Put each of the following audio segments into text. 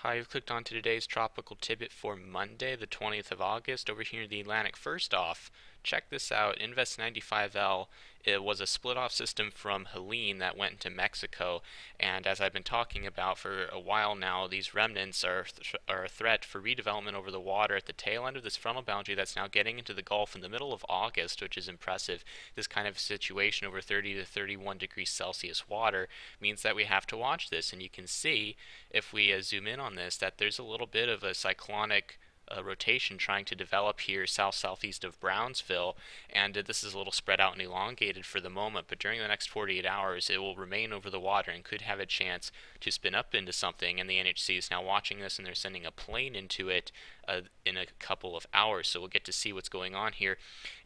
Hi, you've clicked on to today's tropical tidbit for Monday, the 20th of August. Over here in the Atlantic, first off, check this out. Invest 95L it was a split off system from Helene that went into Mexico. And as I've been talking about for a while now, these remnants are, th- are a threat for redevelopment over the water at the tail end of this frontal boundary that's now getting into the Gulf in the middle of August, which is impressive. This kind of situation over 30 to 31 degrees Celsius water means that we have to watch this. And you can see, if we uh, zoom in on this, that there's a little bit of a cyclonic uh, rotation trying to develop here south southeast of Brownsville, and uh, this is a little spread out and elongated for the moment. But during the next 48 hours, it will remain over the water and could have a chance to spin up into something. And the NHC is now watching this, and they're sending a plane into it uh, in a couple of hours. So we'll get to see what's going on here.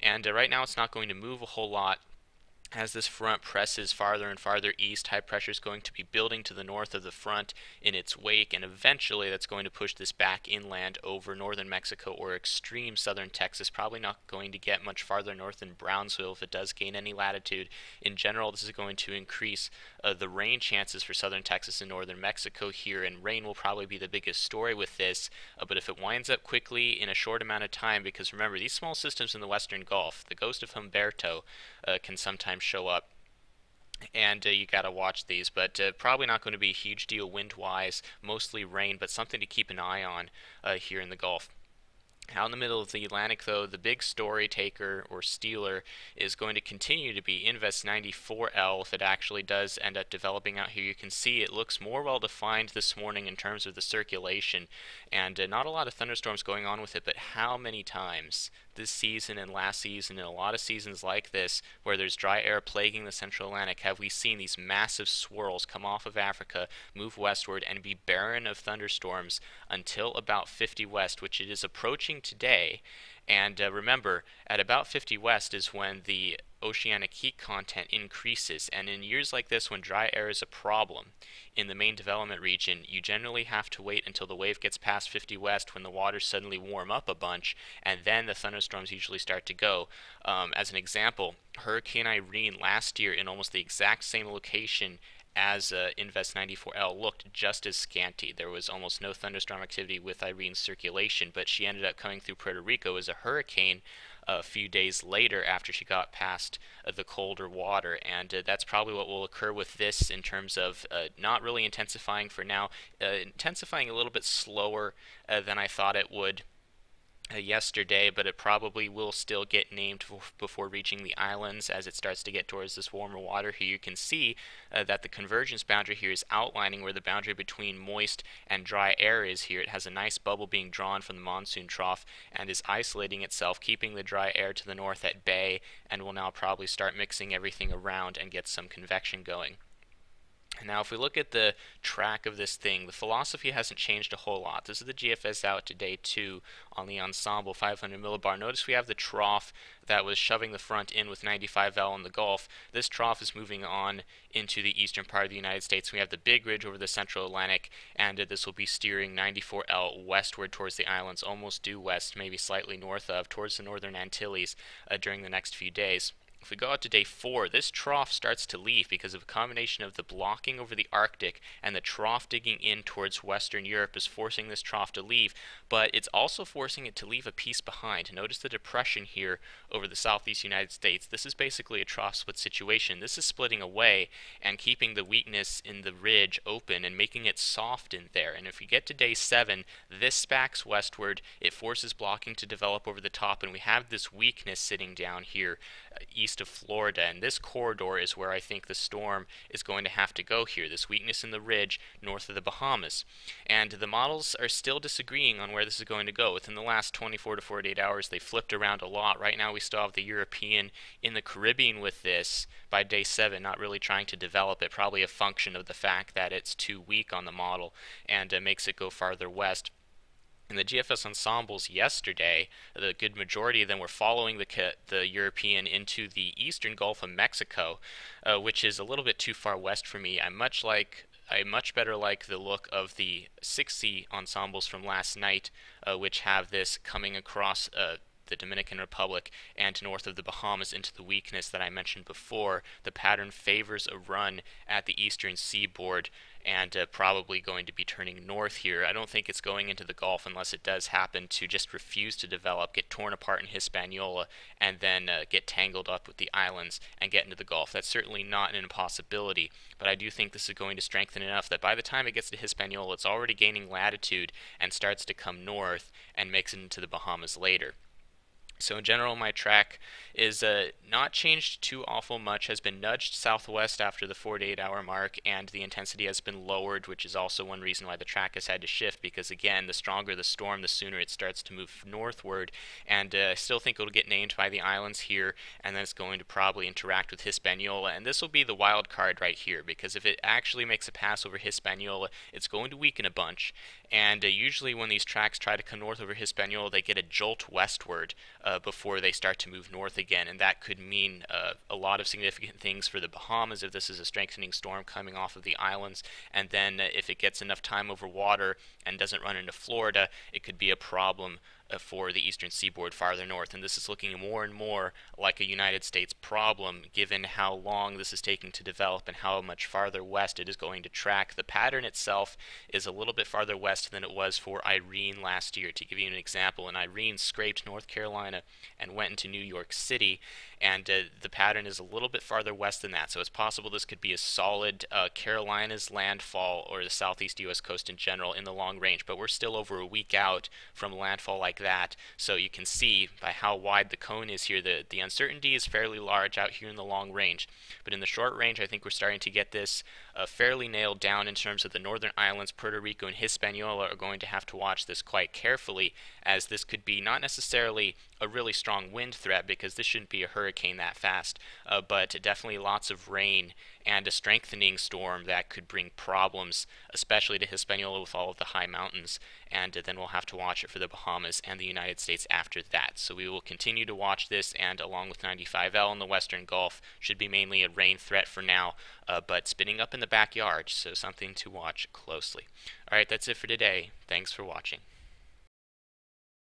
And uh, right now, it's not going to move a whole lot as this front presses farther and farther east, high pressure is going to be building to the north of the front in its wake, and eventually that's going to push this back inland over northern Mexico or extreme southern Texas. Probably not going to get much farther north than Brownsville if it does gain any latitude. In general, this is going to increase uh, the rain chances for southern Texas and northern Mexico here, and rain will probably be the biggest story with this. Uh, but if it winds up quickly in a short amount of time, because remember, these small systems in the western Gulf, the ghost of Humberto, uh, can sometimes show up and uh, you got to watch these. But uh, probably not going to be a huge deal wind-wise, mostly rain, but something to keep an eye on uh, here in the Gulf. Out in the middle of the Atlantic, though, the big story taker or stealer is going to continue to be Invest 94L if it actually does end up developing out here. You can see it looks more well defined this morning in terms of the circulation, and uh, not a lot of thunderstorms going on with it, but how many times this season and last season and a lot of seasons like this where there's dry air plaguing the central Atlantic have we seen these massive swirls come off of Africa, move westward, and be barren of thunderstorms until about 50 west, which it is approaching today. And uh, remember, at about 50 west is when the oceanic heat content increases. And in years like this, when dry air is a problem in the main development region, you generally have to wait until the wave gets past 50 west when the waters suddenly warm up a bunch, and then the thunderstorms usually start to go. Um, as an example, Hurricane Irene last year in almost the exact same location as uh, Invest 94L looked just as scanty. There was almost no thunderstorm activity with Irene's circulation, but she ended up coming through Puerto Rico as a hurricane a few days later after she got past uh, the colder water. And uh, that's probably what will occur with this in terms of uh, not really intensifying for now, uh, intensifying a little bit slower uh, than I thought it would yesterday, but it probably will still get named before reaching the islands as it starts to get towards this warmer water. Here you can see uh, that the convergence boundary here is outlining where the boundary between moist and dry air is here. It has a nice bubble being drawn from the monsoon trough and is isolating itself, keeping the dry air to the north at bay, and will now probably start mixing everything around and get some convection going. Now, if we look at the track of this thing, the philosophy hasn't changed a whole lot. This is the GFS out to day two on the ensemble 500 millibar. Notice we have the trough that was shoving the front in with 95L in the Gulf. This trough is moving on into the eastern part of the United States. We have the big ridge over the central Atlantic, and this will be steering 94L westward towards the islands, almost due west, maybe slightly north of, towards the northern Antilles uh, during the next few days. If we go out to day four, this trough starts to leave because of a combination of the blocking over the Arctic and the trough digging in towards Western Europe is forcing this trough to leave, but it's also forcing it to leave a piece behind. Notice the depression here over the southeast United States. This is basically a trough split situation. This is splitting away and keeping the weakness in the ridge open and making it soft in there. And if we get to day seven, this spacks westward. It forces blocking to develop over the top, and we have this weakness sitting down here uh, east east of Florida, and this corridor is where I think the storm is going to have to go here, this weakness in the ridge north of the Bahamas. And the models are still disagreeing on where this is going to go. Within the last 24 to 48 hours, they flipped around a lot. Right now, we still have the European in the Caribbean with this by day 7, not really trying to develop it, probably a function of the fact that it's too weak on the model and uh, makes it go farther west in the GFS ensembles yesterday, the good majority of them were following the the European into the eastern Gulf of Mexico, uh, which is a little bit too far west for me. I much like I much better like the look of the 6Z ensembles from last night, uh, which have this coming across uh, the Dominican Republic and north of the Bahamas into the weakness that I mentioned before, the pattern favors a run at the eastern seaboard and uh, probably going to be turning north here. I don't think it's going into the Gulf unless it does happen to just refuse to develop, get torn apart in Hispaniola, and then uh, get tangled up with the islands and get into the Gulf. That's certainly not an impossibility, but I do think this is going to strengthen enough that by the time it gets to Hispaniola, it's already gaining latitude and starts to come north and makes it into the Bahamas later. So in general, my track is uh, not changed too awful much, has been nudged southwest after the 48 hour mark, and the intensity has been lowered, which is also one reason why the track has had to shift, because again, the stronger the storm, the sooner it starts to move northward, and uh, I still think it'll get named by the islands here, and then it's going to probably interact with Hispaniola, and this will be the wild card right here, because if it actually makes a pass over Hispaniola, it's going to weaken a bunch, and uh, usually when these tracks try to come north over Hispaniola, they get a jolt westward uh, before they start to move north again, and that could mean uh, a lot of significant things for the Bahamas if this is a strengthening storm coming off of the islands, and then uh, if it gets enough time over water and doesn't run into Florida, it could be a problem for the eastern seaboard farther north. And this is looking more and more like a United States problem given how long this is taking to develop and how much farther west it is going to track. The pattern itself is a little bit farther west than it was for Irene last year. To give you an example, and Irene scraped North Carolina and went into New York City, and uh, the pattern is a little bit farther west than that. So it's possible this could be a solid uh, Carolinas landfall or the southeast U.S. coast in general in the long range, but we're still over a week out from landfall like that. So you can see by how wide the cone is here, the, the uncertainty is fairly large out here in the long range. But in the short range, I think we're starting to get this uh, fairly nailed down in terms of the northern islands, Puerto Rico and Hispaniola are going to have to watch this quite carefully as this could be not necessarily a really strong wind threat because this shouldn't be a hurricane that fast, uh, but definitely lots of rain and a strengthening storm that could bring problems, especially to Hispaniola with all of the high mountains. And then we'll have to watch it for the Bahamas and the United States after that. So we will continue to watch this, and along with 95L in the Western Gulf, should be mainly a rain threat for now, uh, but spinning up in the backyard, so something to watch closely. All right, that's it for today. Thanks for watching.